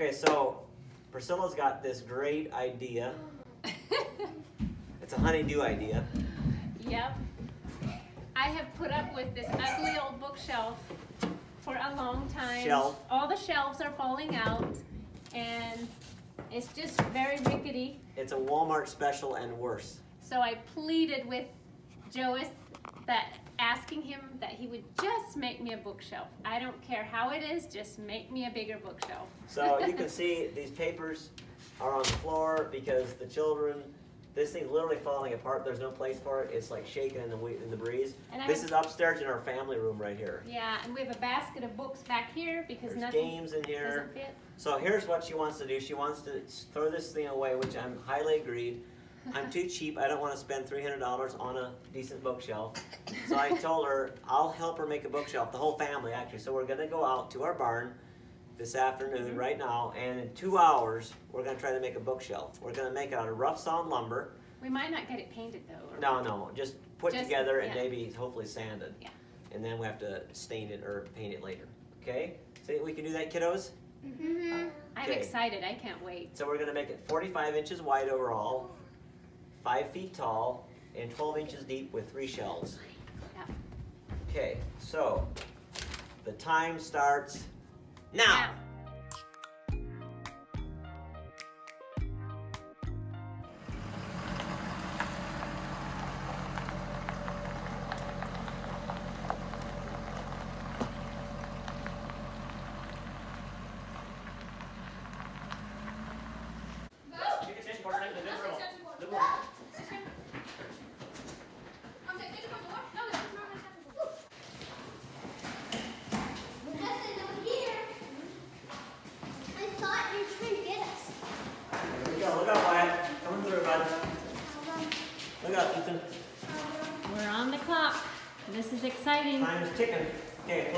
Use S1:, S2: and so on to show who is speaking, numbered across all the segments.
S1: Okay, so Priscilla's got this great idea. it's a honeydew idea.
S2: Yep. I have put up with this ugly old bookshelf for a long time.
S1: Shelf.
S2: All the shelves are falling out and it's just very rickety.
S1: It's a Walmart special and worse.
S2: So I pleaded with Jois that asking him that he would just make me a bookshelf. I don't care how it is, just make me a bigger bookshelf.
S1: So you can see these papers are on the floor because the children, this thing's literally falling apart. There's no place for it. It's like shaking in the in the breeze.
S2: And
S1: This
S2: have-
S1: is upstairs in our family room right here.
S2: Yeah, and we have a basket of books back here because
S1: There's
S2: nothing
S1: games in here.
S2: doesn't fit.
S1: So here's what she wants to do. She wants to throw this thing away, which I'm highly agreed. I'm too cheap. I don't want to spend $300 on a decent bookshelf. So I told her I'll help her make a bookshelf, the whole family actually. So we're going to go out to our barn this afternoon, right now, and in two hours, we're going to try to make a bookshelf. We're going to make it out of rough sawn lumber.
S2: We might not get it painted though.
S1: No, no, just put
S2: Just-
S1: together and
S2: yeah.
S1: maybe hopefully sanded.
S2: Yeah.
S1: And then we have to stain it or paint it later. Okay? Think we can do that, kiddos?
S2: Mhm.
S1: I'm
S2: excited. I can't wait.
S1: So we're gonna make it 45 inches wide overall, five feet tall, and 12 inches deep with three
S2: shells.
S1: Okay, so the time starts now.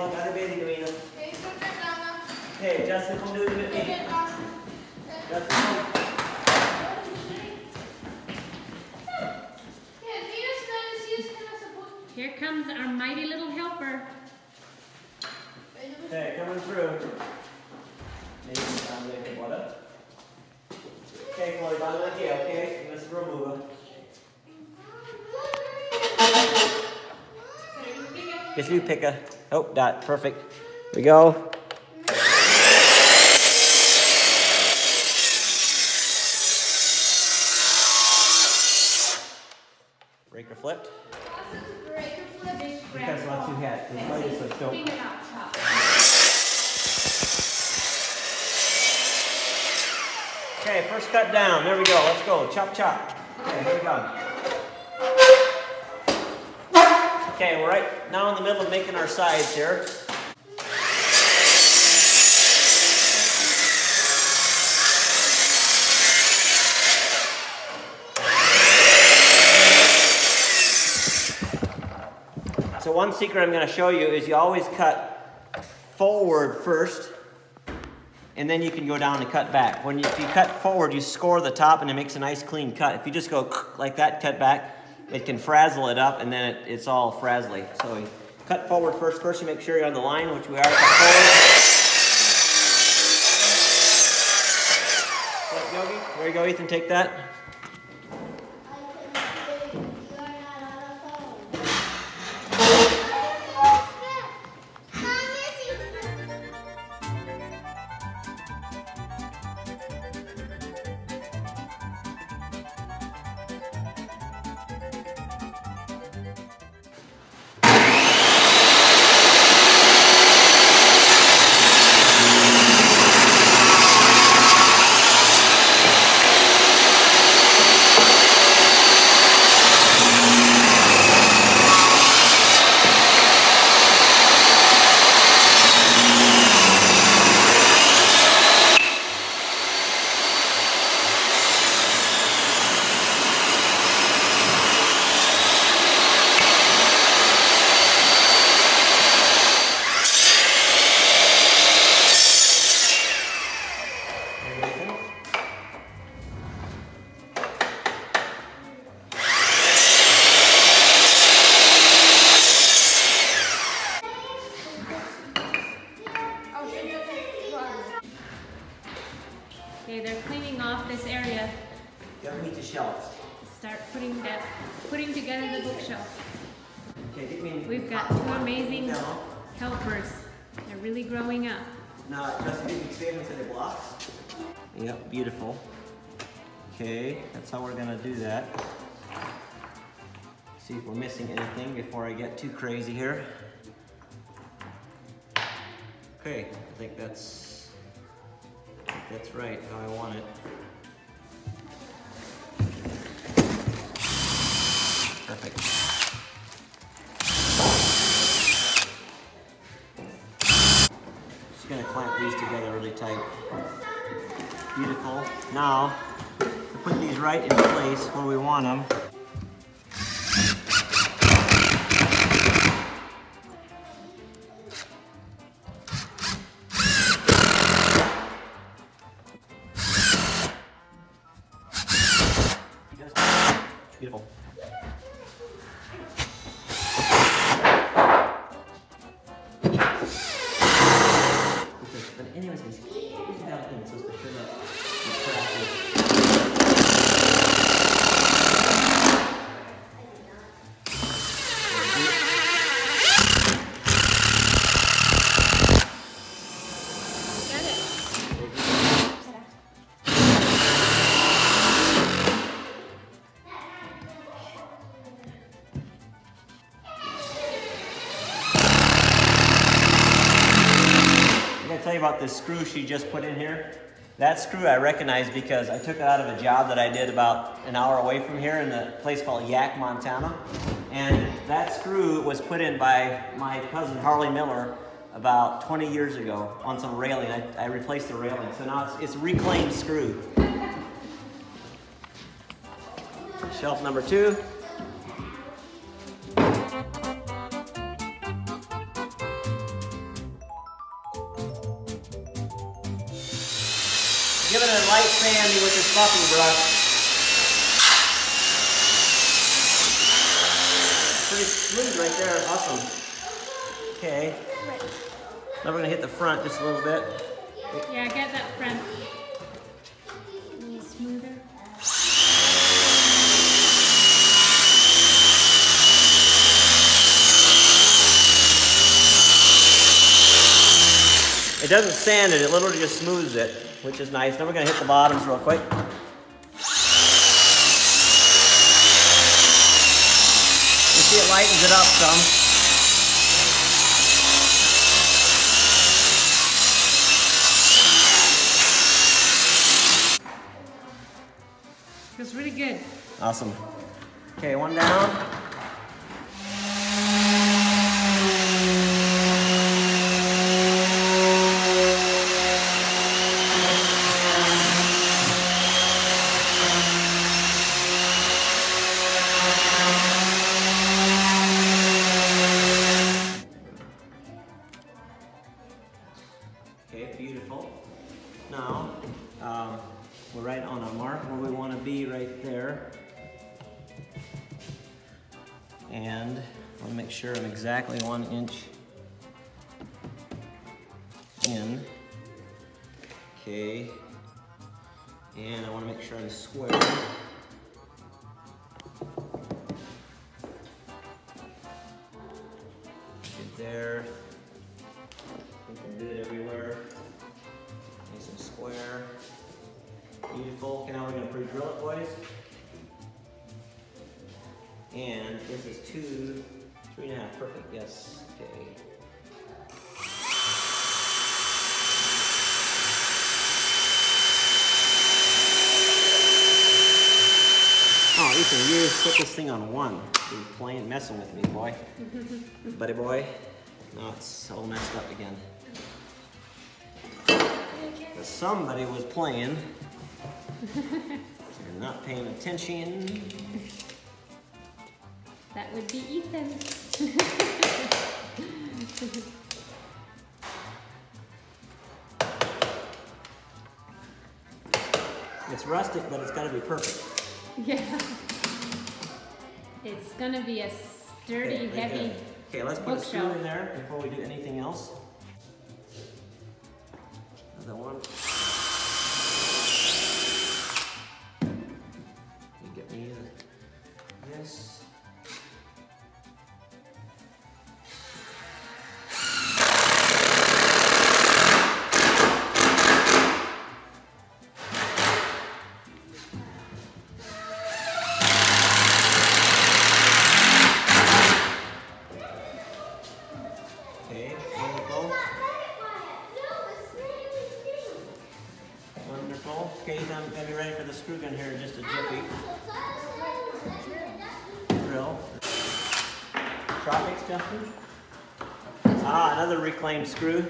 S1: Okay, plug other baby Davina. Okay, Justin, come do it with me. Justin.
S2: Here comes our mighty little helper.
S1: Okay, coming through. Maybe down there, okay, what up? Okay, Chloe, by the way, okay, let's remove it. Guess you pick a, oh, dot, perfect. Here we go. Breaker flipped. Because lots you had, the latest was so.
S2: Finger.
S1: Okay, first cut down. There we go. Let's go. Chop, chop. Okay, here we go. Okay, we're right now in the middle of making our sides here. So one secret I'm going to show you is you always cut forward first and then you can go down and cut back. When you, if you cut forward, you score the top and it makes a nice clean cut. If you just go like that, cut back, it can frazzle it up and then it, it's all frazzly. So you cut forward first. First you make sure you're on the line, which we are. Cut forward. Yogi. There you go, Ethan, take that. Beautiful. Okay, that's how we're gonna do that. See if we're missing anything before I get too crazy here. Okay, I think that's, I think that's right, how I want it. Perfect. Just gonna clamp these together really tight. Beautiful. Now, to put these right in place where we want them. Beautiful. Because, but anyways, the about this screw she just put in here. That screw I recognize because I took it out of a job that I did about an hour away from here in a place called Yaak, Montana. And that screw was put in by my cousin Harley Miller about 20 years ago on some railing. I, I replaced the railing, so now it's, it's reclaimed screw. Shelf number two. Give it a light sandy with your fluffy brush. Pretty smooth right there, awesome. Okay. Now we're gonna hit the front just a little bit.
S2: Yeah, get that front a little smoother.
S1: It doesn't sand it, it literally just smooths it, which is nice. Now we're gonna hit the bottoms real quick. You see it lightens it up some.
S2: Feels really good.
S1: Awesome. Okay, one down. Okay, beautiful. Now, um, we're right on our mark where we want to be right there. And I want to make sure I'm exactly one inch in. Okay. And I want to make sure I'm square. And this is two, three and a half, perfect, yes, okay. Oh, Ethan, you put this thing on one. You're playing, messing with me, boy. Buddy boy. Now it's all messed up again. But somebody was playing. You're not paying attention.
S2: That would be Ethan.
S1: It's rustic, but it's gotta be perfect.
S2: yeah. It's gonna be a sturdy,
S1: Okay,
S2: heavy.
S1: Okay, let's put a screw in there before we do anything else. Justin? Ah, another reclaimed screw.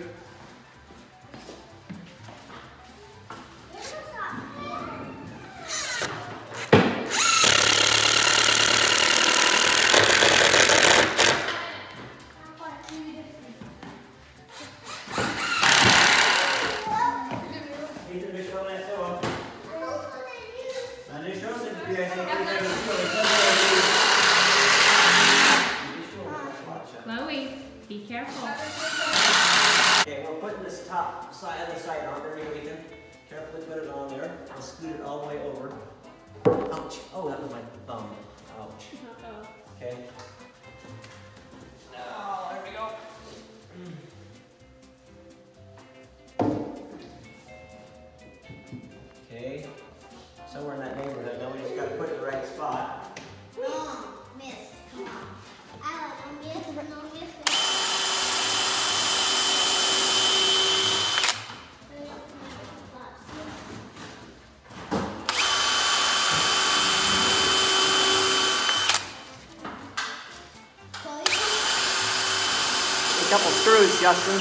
S1: Justin.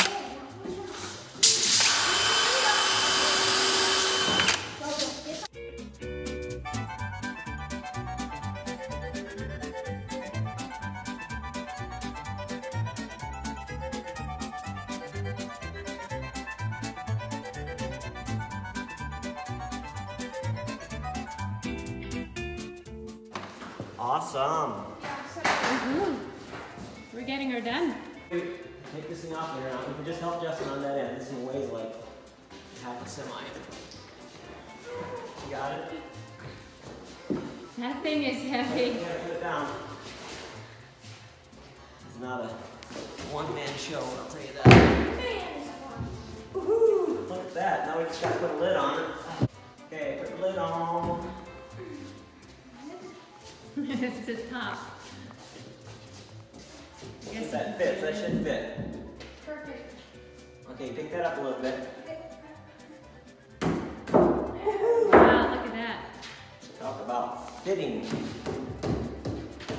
S1: Awesome.
S2: Woohoo. We're getting her done.
S1: Take this thing off there now. We can just help Justin on that end. This thing weighs like half a semi. You got it?
S2: That thing is
S1: You
S2: heavy.
S1: gotta put it down. It's not a one-man show, I'll tell you that. Woohoo! Look at that. Now we just gotta put a lid on it. Okay, put the lid on.
S2: it's the top.
S1: If that fits. That should fit.
S3: Perfect.
S1: Okay, pick that up a little bit.
S2: Wow, look at that.
S1: Talk about fitting.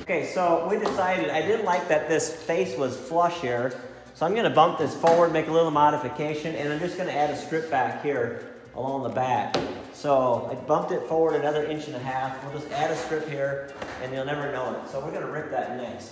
S1: Okay, so we decided, I didn't like that this face was flush here, so I'm gonna bump this forward, make a little modification, and I'm just gonna add a strip back here along the back. So I bumped it forward another inch and a half. We'll just add a strip here, and you'll never know it. So we're gonna rip that next.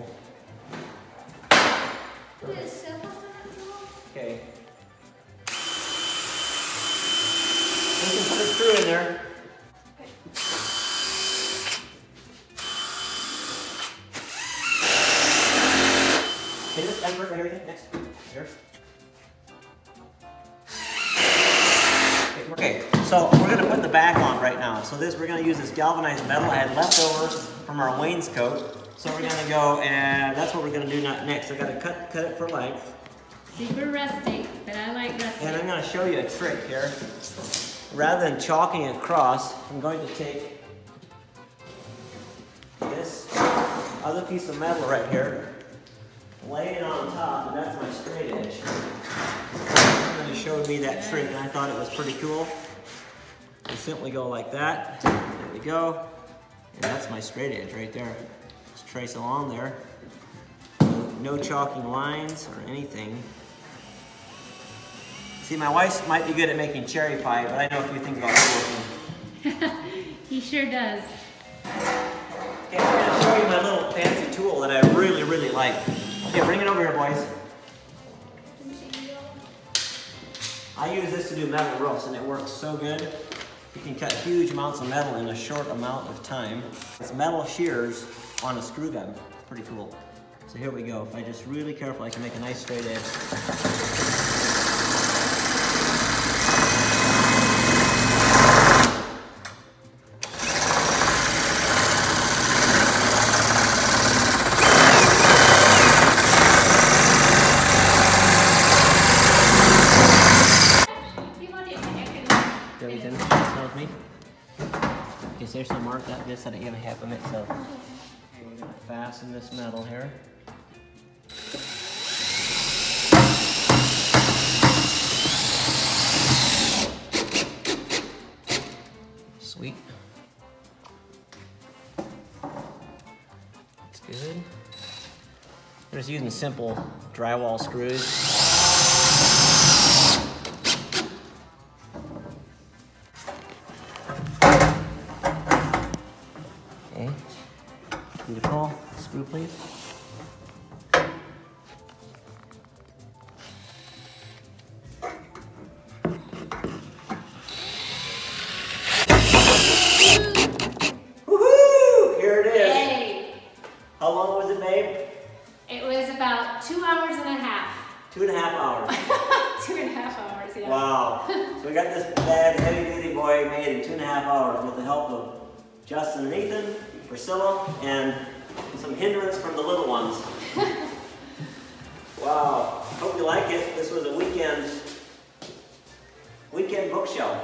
S1: Beautiful. Okay. We can put a screw in there. Okay, this effort and everything next. Here. Okay, so we're gonna put the back on right now. So this, we're gonna use this galvanized metal I had left over from our wainscot. So we're gonna go and that's what we're gonna do next. I gotta cut, cut it for length.
S2: Super rustic, but I like
S1: And I'm gonna show you a trick here. Rather than chalking it across, I'm going to take this other piece of metal right here, lay it on top, and that's my straight edge. Somebody showed me that trick, and I thought it was pretty cool. You simply go like that. There we go. And that's my straight edge right there. Trace along there. No chalking lines or anything. See, my wife might be good at making cherry pie, but I know a few things about woodworking.
S2: he sure does.
S1: Okay, I'm gonna show you my little fancy tool that I really, really like. Okay, bring it over here, boys. I use this to do metal roofs, and it works so good. You can cut huge amounts of metal in a short amount of time. It's metal shears on a screw gun. It's pretty cool. So here we go. If I just really careful, I can make a nice straight edge. There we. That me. Is there some mark that this? I didn't even a half it, so fasten this metal here. Sweet. That's good. We're just using simple drywall screws. Beautiful. Screw please. This was a weekend weekend bookshelf.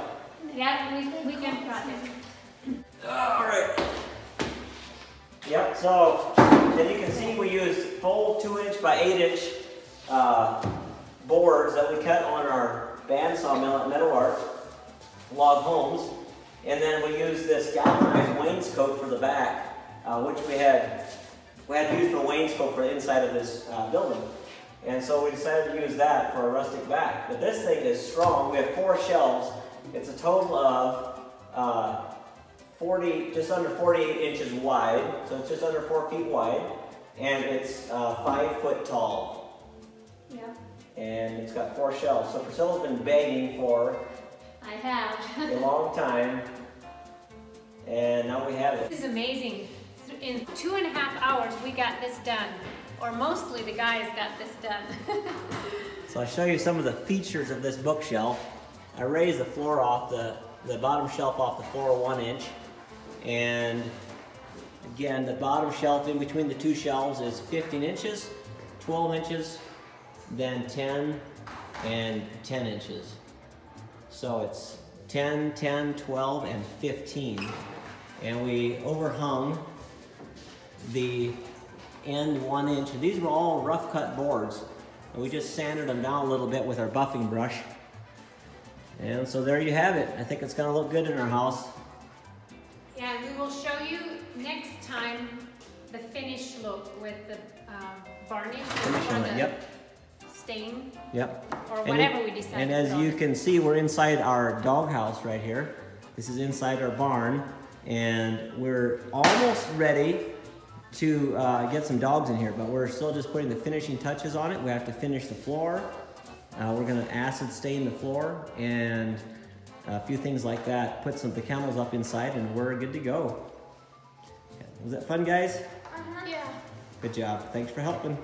S2: Yeah, we, weekend project.
S1: All right. Yep, so as you can see, we used full two inch by eight inch uh, boards that we cut on our bandsaw mill at Metal Art, log homes. And then we used this galvanized wainscot for the back, uh, which we had, we had used for wainscot for the inside of this uh, building. And so we decided to use that for a rustic back. But this thing is strong. We have four shelves. It's a total of uh, 40, just under 48 inches wide, so it's just under four feet wide, and it's uh, five foot tall,
S2: Yeah,
S1: and it's got four shelves. So Priscilla's been begging for
S2: I have.
S1: a long time, and now we have it.
S2: This is amazing. In two and a half hours, we got this done. Or mostly the guys got this done.
S1: So I'll show you some of the features of this bookshelf. I raised the floor off the, the bottom shelf off the floor one inch, and again, the bottom shelf in between the two shelves is 15 inches, 12 inches, then 10, and 10 inches. So it's 10, 10, 12, and 15. And we overhung the end one inch. These were all rough cut boards. And we just sanded them down a little bit with our buffing brush. And so there you have it. I think it's gonna look good in our house.
S2: yeah, we will show you next time the finished look with the uh, varnish
S1: Finish
S2: or
S1: on it,
S2: the
S1: yep,
S2: stain
S1: yep.
S2: or whatever
S1: it-
S2: we decide.
S1: And as you can see, we're inside our doghouse right here. This is inside our barn, and we're almost ready to uh, get some dogs in here, but we're still just putting the finishing touches on it. We have to finish the floor. Uh, we're gonna acid stain the floor and a few things like that. Put some the kennels up inside, and we're good to go. Was that fun, guys?
S3: Yeah.
S1: Good job. Thanks for helping.